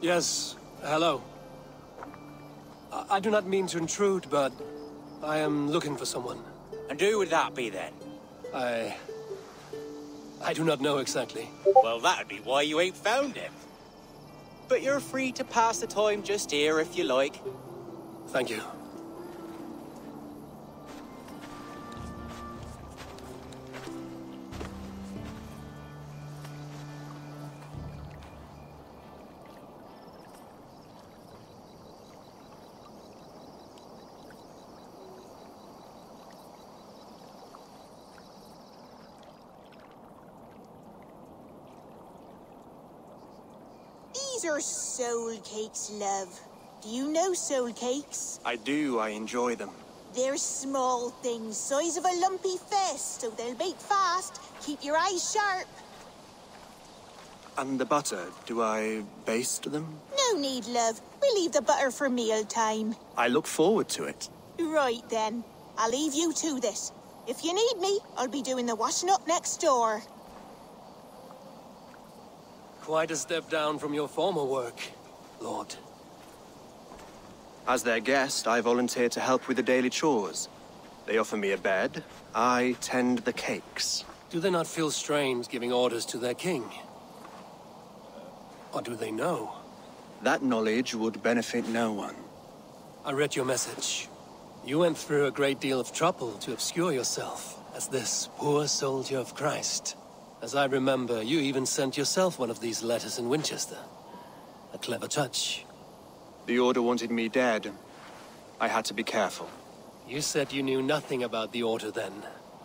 Yes, hello. I, I do not mean to intrude, but I am looking for someone. And who would that be then? I... I do not know exactly. Well, that'd be why you ain't found him. But you're free to pass the time just here if you like. Thank you. These are soul cakes, love. Do you know soul cakes? I do, I enjoy them. They're small things, size of a lumpy fist, so they'll bake fast. Keep your eyes sharp. And the butter, do I baste them? No need, love. We'll leave the butter for meal time. I look forward to it. Right then. I'll leave you to this. If you need me, I'll be doing the washing up next door. Quite a step down from your former work, Lord. As their guest, I volunteer to help with the daily chores. They offer me a bed, I tend the cakes. Do they not feel strange giving orders to their king? Or do they know? That knowledge would benefit no one. I read your message. You went through a great deal of trouble to obscure yourself as this poor soldier of Christ. As I remember, you even sent yourself one of these letters in Winchester. A clever touch. The Order wanted me dead. I had to be careful. You said you knew nothing about the Order then.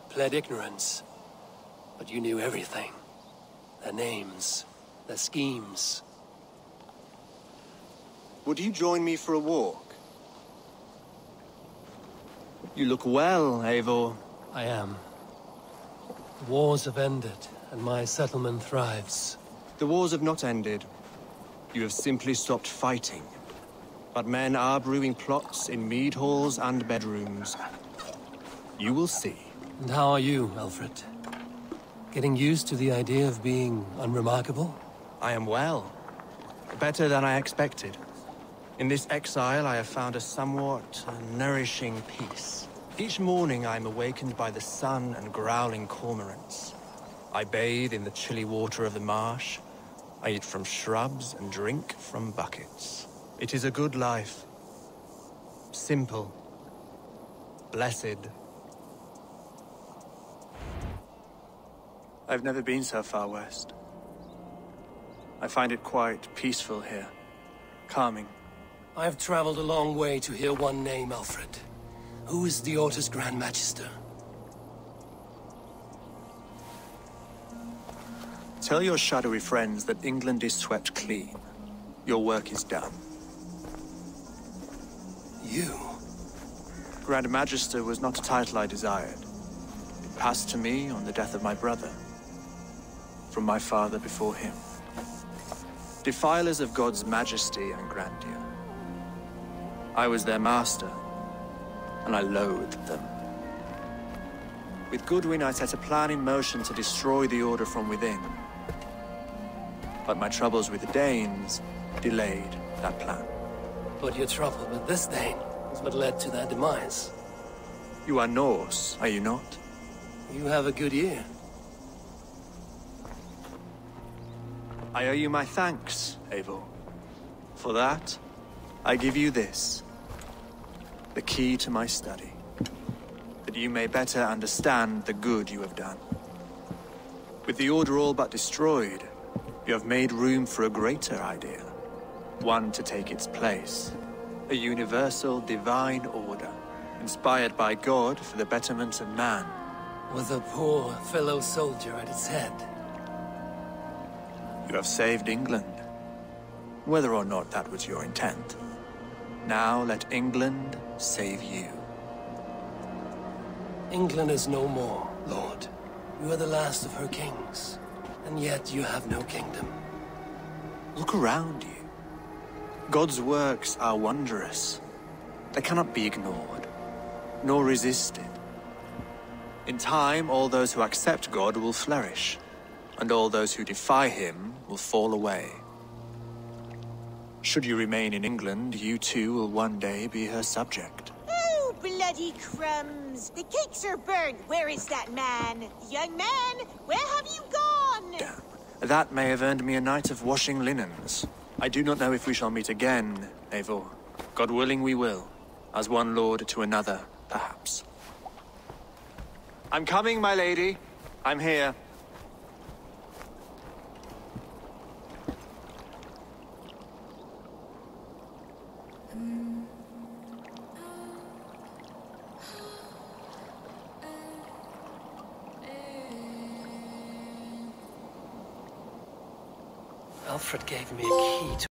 Pled ignorance. But you knew everything. Their names, their schemes. Would you join me for a walk? You look well, Eivor. I am. The wars have ended, and my settlement thrives. The wars have not ended. You have simply stopped fighting. But men are brewing plots in mead halls and bedrooms. You will see. And how are you, Alfred? Getting used to the idea of being unremarkable? I am well. Better than I expected. In this exile, I have found a somewhat nourishing peace. Each morning, I am awakened by the sun and growling cormorants. I bathe in the chilly water of the marsh. I eat from shrubs and drink from buckets. It is a good life. Simple. Blessed. I've never been so far west. I find it quite peaceful here. Calming. I have traveled a long way to hear one name, Alfred. Who is the Order's Grand Magister? Tell your shadowy friends that England is swept clean. Your work is done. You? Grand Magister was not a title I desired. It passed to me on the death of my brother. From my father before him. Defilers of God's majesty and grandeur. I was their master, and I loathed them. With Goodwin, I set a plan in motion to destroy the Order from within. But my troubles with the Danes delayed that plan. But your trouble with this Dane is what led to their demise. You are Norse, are you not? You have a good ear. I owe you my thanks, Eivor. For that, I give you this. The key to my study. That you may better understand the good you have done. With the Order all but destroyed, you have made room for a greater idea. One to take its place. A universal divine order, inspired by God for the betterment of man. With a poor fellow soldier at its head. You have saved England. Whether or not that was your intent. Now let England save you. England is no more, Lord. You are the last of her kings. And yet you have no kingdom. Look around you. God's works are wondrous. They cannot be ignored, nor resisted. In time, all those who accept God will flourish, and all those who defy him will fall away. Should you remain in England, you too will one day be her subject. Oh, bloody crumbs! The cakes are burned. Where is that man? Young man, where have you gone? Damn. That may have earned me a night of washing linens. I do not know if we shall meet again, Eivor. God willing we will. As one lord to another, perhaps. I'm coming, my lady. I'm here. Alfred gave me a key to